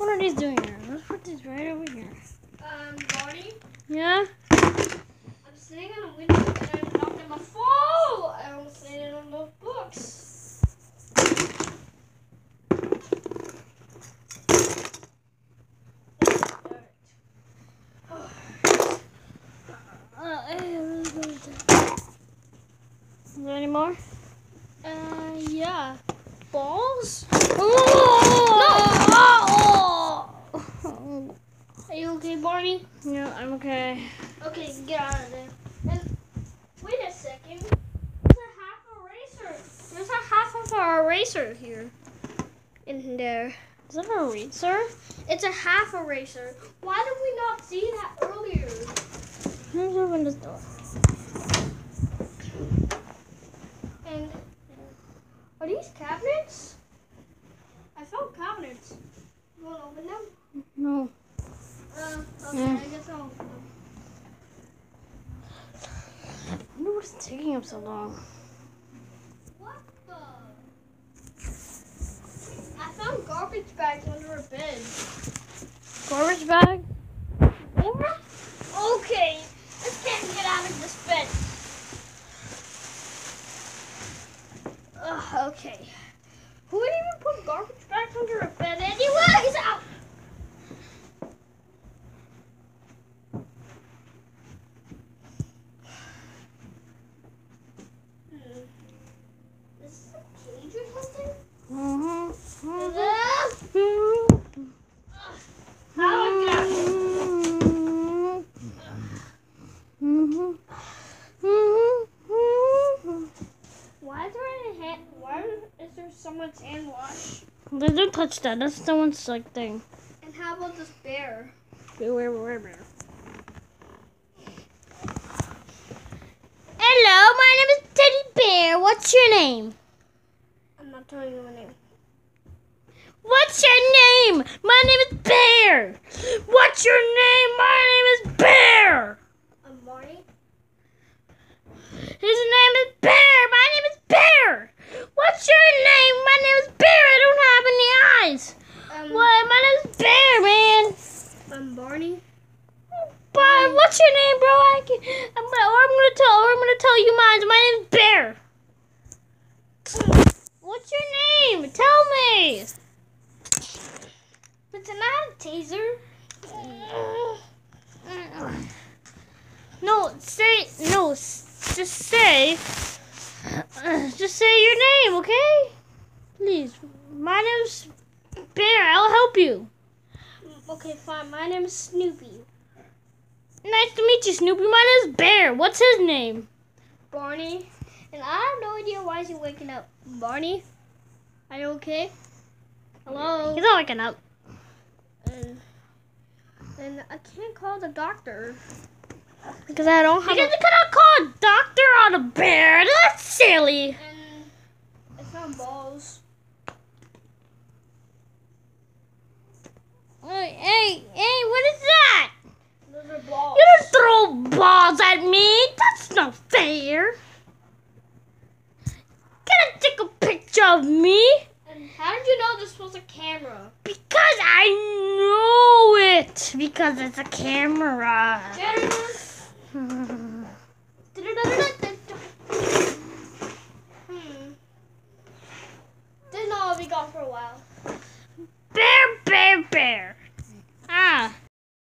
What are these doing here? Let's put these right over here. Um, Barney, Yeah? I'm sitting on a window and I knocked on my phone. I almost landed on those books. Uh, is there any more? Uh, yeah. Balls? Oh! Are you okay, Barney? Yeah, I'm okay. Okay, get out of there. And wait a second. There's a half eraser. There's a half of our eraser here. In there. Is that a razor? It's a half eraser. Why did we not see that earlier? Let's open this door. And are these cabinets? I found cabinets. You want to open them? No. Uh, okay, Mm. I guess I'll open them. I wonder what's taking him so long. What the? I found garbage bags under a bed. Garbage bag? Okay, let's get get out of this bed. Ugh, okay. Who would even put garbage bags under a bed anyways? Ow! Hmm. Is this a cage or something? Mm-hmm. Ugh. How do I get out of here? Why is there a hand? Why is there someone's hand wash? They don't touch that. That's someone's like thing. And how about this bear? Beware, beware, beware. Hello, my name is Teddy Bear. What's your name? I'm not telling you my name. What's your name? My name is Bear. What's your name? My name is Bear. I'm Marty. His name is Bear. My name is Bear. What's your name? My name is Bear. I don't have any eyes. Um, What? My name is Bear, man. I'm Barney. But what's your name, bro? I can, I'm, gonna- or I'm gonna tell, or I'm gonna tell you mine. My name's Bear. What's your name? Tell me. It's not a taser. No, say no. Just say, just say your name, okay? Please. My name's Bear. I'll help you. Okay, fine. My name's Snoopy. Nice to meet you, Snoopy. My name's Bear. What's his name? Barney. And I have no idea why is he waking up. Barney, are you okay? Hello. He's not waking up. And, and I can't call the doctor. Because I don't have. Because you cannot call a doctor on a bear. That's silly. And I found balls. Hey, hey, hey! What is that? Those are balls. You don't throw balls at me. That's not fair. Can I take a picture of me? And how did you know this was a camera? Because I know it. Because it's a camera. Hmm. Didn't know I'll be gone for a while. Bear, bear, bear.